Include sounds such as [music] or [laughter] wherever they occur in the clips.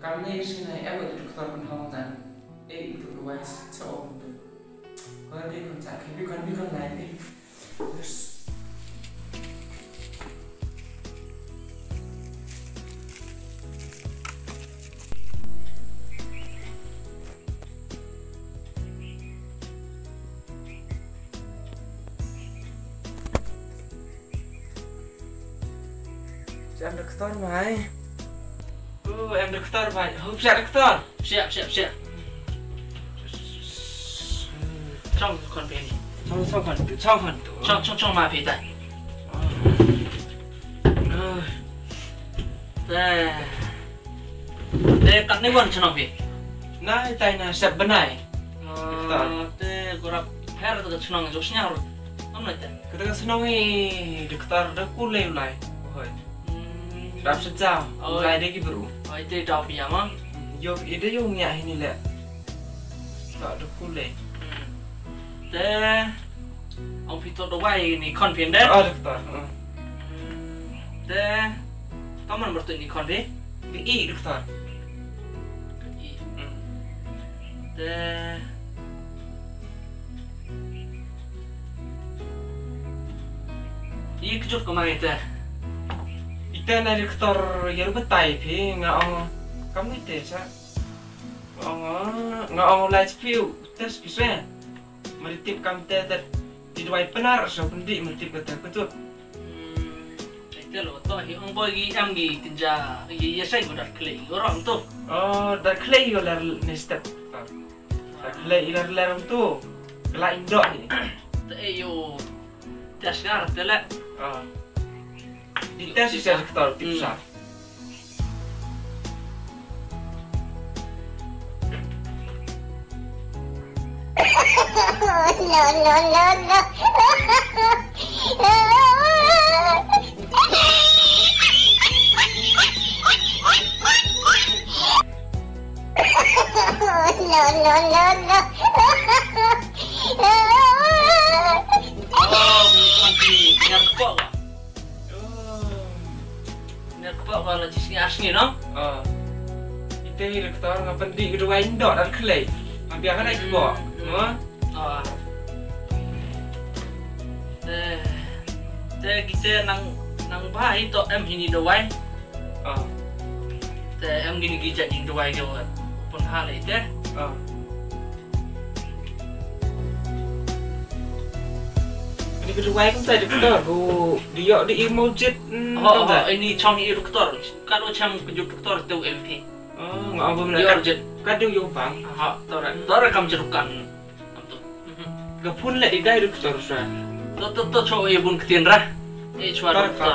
Carnation är även ett kontaktkontakten. Det är otrovärdigt så ofta. Vad är det kontakten? Vi kan vi kan lära det. Jangan dokter, Mai. U, em doktor pani. O, psia, doktor! Psia, psia, psia. Trong con bé này. Trong trong con tử, trong con tử. Trong trong trong mà bé tại. Đây. Đây cắt nước quần cho nó về. Nai tay na sẹp bên này. Tê gorap her tất cả cho nó ngồi xuống nhau rồi. Ông nói tê. Cái tất cả cho nó đi doktor đã cố lên lại. Rồi. Ulai hoi rap sejam Oh. ulai dia ki bro Ôi thế đau bị mà. yo ide yo nyak ini le tak ada kulai Đây. Ông phi tôi đâu vậy ni con phiền đấy. oh dokter Đây. Tao mình bertu ni con bé. cái i dokter Đây. Iya kejut ke mana itu? Ita na dokter yang betai pi ngao kamu itu sa? Ngao ngao lai spiu tes bisa meritip kamu teh ter di dua benar so pendi meritip kata kejut Itu loh, tuh yang boy gi am gi tinja, iya saya udah klik orang tuh. oh dah clay yo lar ni step dah clay lar lar tu. Kelai indok ni Tuh yo, tuh lah. ah di tes bisa dokter tipsa no, no, no, no. no, no, no, Oh, bukan di nyar Kepok kalau di sini asli no. ah Ita ni dokter ngapa pendi kedua indok dan clay Biar kan lagi bawa ah Oh. Teh, kita nang nang bahai to em ini doai. ah Teh em gini gijat jing doai dia pun hal itu. ah kedua kan dia di emojit Oh, oh, ini chong ini doktor. Kalau cam kejut doktor tu MP. Oh, nggak apa Dia benar. urgent. Kadang yo bang, Ha, tora, tora kam jerukan. Dokter sa. Tu cowok ya bun ketin rah. Eh, doktor.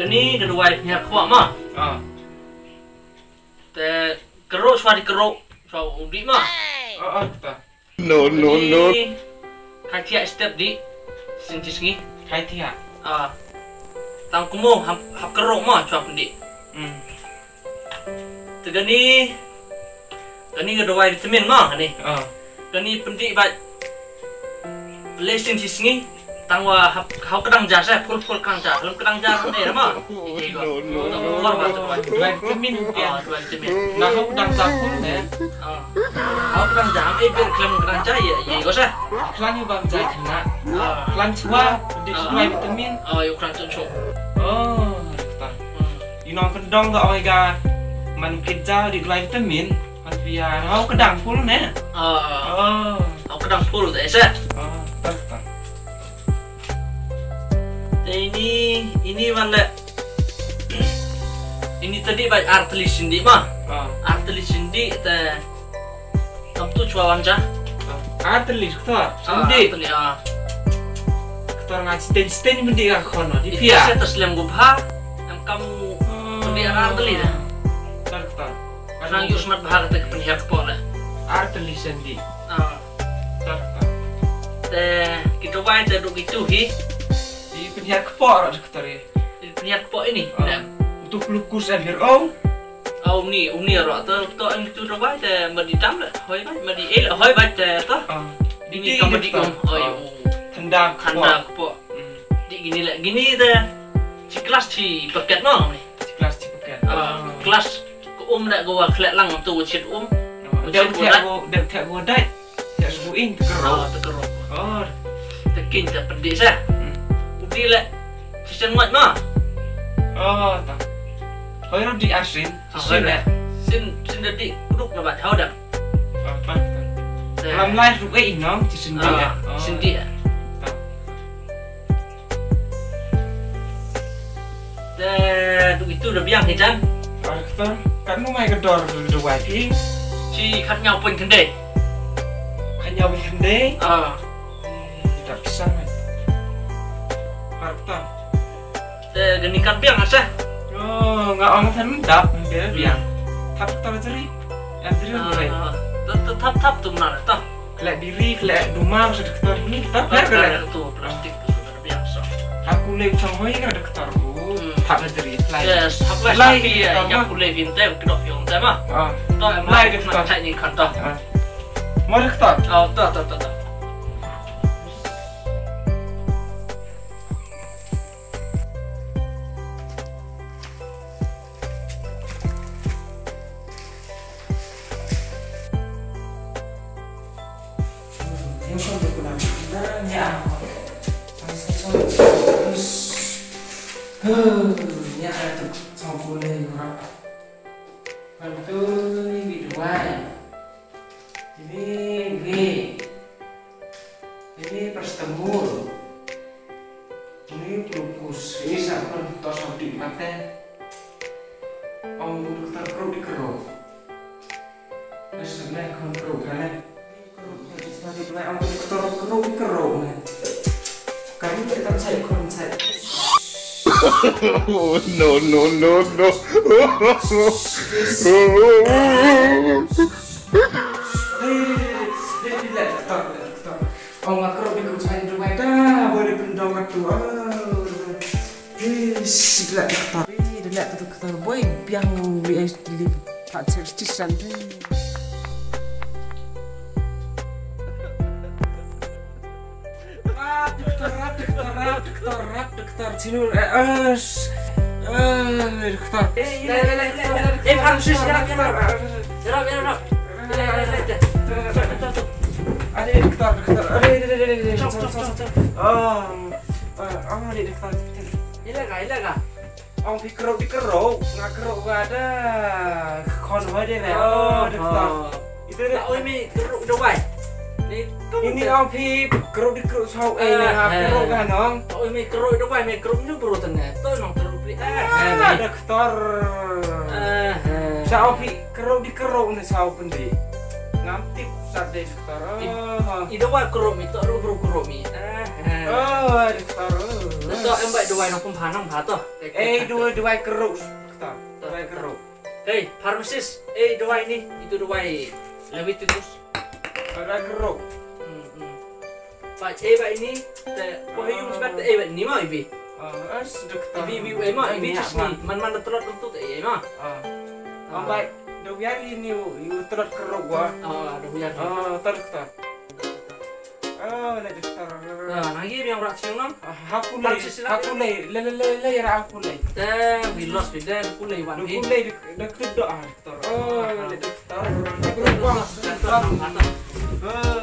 ini kedua kuat mah. Ah, keruk undi mah. ah ah dokter. No, no, no. Kai tiap step di sincis ni. Hai tia. Ah. Tang kumu hap hap keruk mah cuap di. Hmm. Tegani. Gani kedua vitamin mah ni. Ah, Gani pendik bat. Lesin sis ni. Tangwa hap hau kedang jas eh pul pul kang jas. Dalam kedang jas ni mah. [laughs] No, no, Tak no. kor bat tu. dua vitamin Ah, dia. dua vitamin. Nah, aku dang sapun ne. Ah. Hau kedang jam eh biar kelem kedang jas ya. Ye gosah. Klan yo bang jai kena. Ah. Klan cua di Ah. dua vitamin. Ah, yuk kerang cucuk. Oh, dokter. Inong kendong ga oi ga man kerja di dua vitamin. Man biar mau kedang pul ne. Ah, Oh, hau kedang pul tak esah. Ini ini mana? Ini tadi baik arteli sindi mah. Ah, arteli sindi te kamu tuh cua wanja ah. Terlis dokter. Sandi. arteli ah. Dokter ngaji sten sten mendi ga kono di pia. saya terus lem gubha yang kamu Mendi arteli dah Dokter. karena yus mat bahar te kepenihak pola Arteli sendi. ah. Dokter. te kita baik te duk itu hi Di penyiar kepor dokter ya. penihak po ini? Ah. dan Untuk lukus akhir om. oh ni uni ro te to ang itu ro baik te madi tam lah hoi baik madi el hoi baik te to Ah, ini kamu di oh Ah, yo Tendang kepor. po di gini lah gini te si kelas si paket no ni? Um lek gua klek lang tu cit um. Đợt Cit thẹo buat. gua, đợt thẹo gua đấy Thẹo gua in ke Oh. Oh, Tekin tak pedik sah. Hmm. Udi lek Sistem mat mah. oh, tak Hoi lo di asin Ah, Sin hoi ya Sin sin dedik duduk dapat tahu dah. Apa Làm live rụng ấy nó Chỉ xin đi Ah, à sin dia. Tak. Eh, tu itu dah biang hitan. Karakter Kan lu main gedor Gedor wifi Si kat nyau pun kendai. Hanya wikende Ah, Karakter eh genikan biang asah. Oh, nggak orang kan mendap Biar biang Tapi kalau jeri Yang jeri boleh Ah, tetap tap tap tu mana. Kelak diri, kelak rumah, usah deketar ini Biar kelak tu plastik sudah biasa. Aku lep sang hoi kan deketar Hmm. Tak ada jeri Lai Yes, Lai tapi kita, yang mah. boleh vintai kedok yang saya mah. Ah, Toh Lai emang dia nak tak. cak ni kan ah. Mau deketar Oh, toh toh toh Ini Ini. Ini perstemur Ini glukus Ini sakon tos di mata Om dokter keruk di keruk Terus sebenarnya kon keruk kan Tadi dua om dokter keruk di keruk Kami kita cari kon cari Oh, no, no, no, no. [laughs] Ông ngạc keruk di keruk saya di rumah dah Boleh pendong aku Yes, gila dokter Ih, dia lihat dokter Boy, biang BS di Pak Cerstisan Ah, dokter, ah, dokter, ah, dokter, ah, dokter, sini, eh, eh, s- eh, dokter. Eh, Dokter, ada, ada, ada, ada, ada, Cok, cok, cok, cok. Oh, eh, oh, ada dokter. Ilaga, ilaga. Ông thì keruk di keruk, nggak keruk nggak ada. Kon aja deh. Oh, dokter. Itu Tak oi mi. Ni ini ông thì keruk di keruk sau eh, kan ông? Tak oi mi keruk doai, mi keruk ni bro tengah. Eh, Ah, eh. dokter. Sa ông thì keruk di sau pendi. Ngantip saat deh dokter. Oh, Ida wa keruk mi, tak bro keruk mi. Eh, eh. oh, dokter. Tu embat doai nang pempan nang batu. Eh, dua dua keruk. Dua keruk. Hei, pharmacist. Eh, doai ni. Itu. Dua keruk. Hmm, hmm. Pak, eh, pak ini. Kau hiu sebab eh, pak ni mah ibi. Oh. Ibi, ibi, eh, mah ibi cus ni. Man-man telur tentu eh, mah. Ah. Ini you terus gua. Oh, ada biar. Oh, terus ter. Oh, le dokter. Nah, lagi yang berat siang aku le, le le le le ya. Eh, lost with them. Aku lagi wan. Aku le dek dek doa dokter. Oh, le dokter. Keruk gua. Oh,